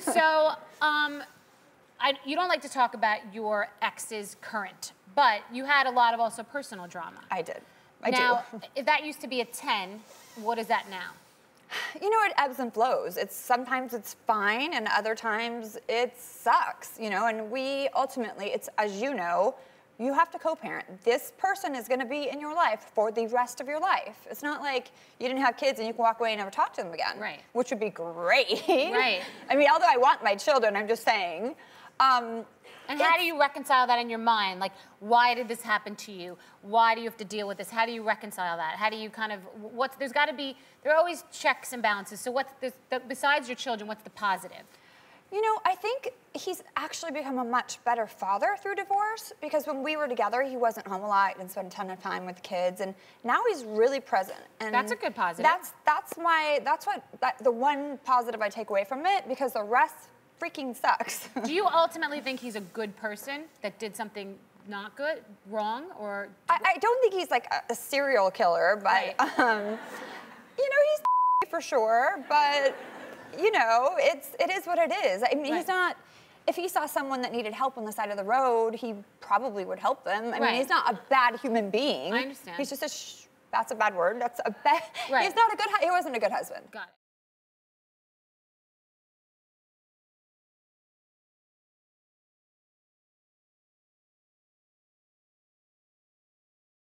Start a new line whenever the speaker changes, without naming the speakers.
so, um, I, you don't like to talk about your ex's current, but you had a lot of also personal drama.
I did. I
now,
do.
if that used to be a 10, what is that now?
You know, it ebbs and flows. It's sometimes it's fine, and other times it sucks. You know, and we ultimately, it's as you know, you have to co-parent. This person is going to be in your life for the rest of your life. It's not like you didn't have kids and you can walk away and never talk to them again.
Right.
Which would be great.
Right.
I mean, although I want my children, I'm just saying. Um,
and how do you reconcile that in your mind? Like, why did this happen to you? Why do you have to deal with this? How do you reconcile that? How do you kind of what's there's got to be there are always checks and balances. So what's the, besides your children? What's the positive?
You know, I think he's actually become a much better father through divorce because when we were together, he wasn't home a lot and spent a ton of time with kids, and now he's really present. And
that's a good positive.
That's that's my that's what that, the one positive I take away from it because the rest freaking sucks.
Do you ultimately think he's a good person that did something not good, wrong, or?
I, I don't think he's like a, a serial killer, but right. um, you know, he's for sure, but you know, it's it is what it is. I mean, right. he's not. If he saw someone that needed help on the side of the road, he probably would help them. I right. mean, he's not a bad human being.
I understand.
He's just a. Sh- that's a bad word. That's a bad. Right. He's not a good. He wasn't a good husband.
Got it.